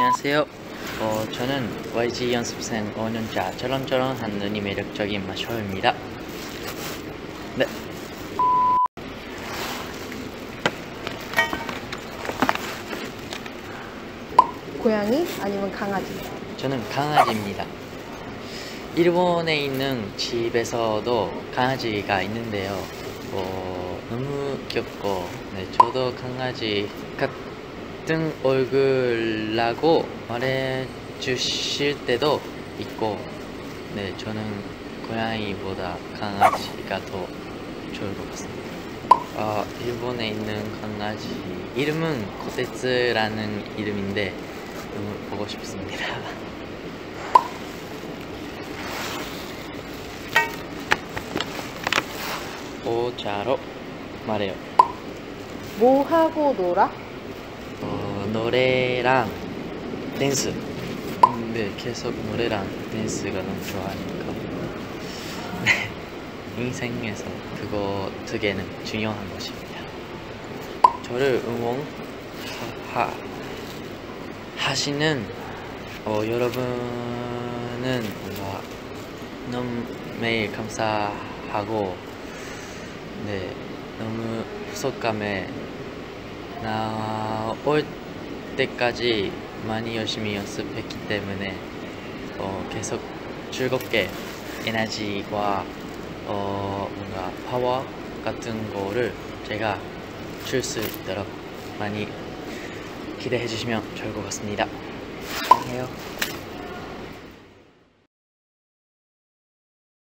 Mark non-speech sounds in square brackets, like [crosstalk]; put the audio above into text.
안녕하세요. 어, 저는 YG 연습생 5년차 저런저런한 눈이 매력적인 마쇼입니다. 네. 고양이 아니면 강아지? 저는 강아지입니다. 일본에 있는 집에서도 강아지가 있는데요. 어, 너무 귀엽고, 네, 저도 강아지 같은 얼굴라고 말해주실 때도 있고, 네, 저는 고양이보다 강아지가 더 좋을 것 같습니다. 어, 일본에 있는 강아지 이름은 코테츠라는 이름인데 너무 보고 싶습니다. [laughs] 오자로 말해요. 뭐 하고 놀아? 어, 노래랑 댄스. 근데 계속 노래랑 댄스가 너무 좋아하니까. 네. 인생에서 그거 두 개는 중요한 것입니다. 저를 응원하 하시는 어, 여러분은 뭔가 너무 매일 감사하고 네 너무 후속감에 나올 때까지 많이 열심히 연습했기 때문에 어, 계속 즐겁게 에너지와 어, 뭔가 파워 같은 거를 제가 줄 수 있도록 많이 기대해 주시면 좋을 것 같습니다. 사랑해요.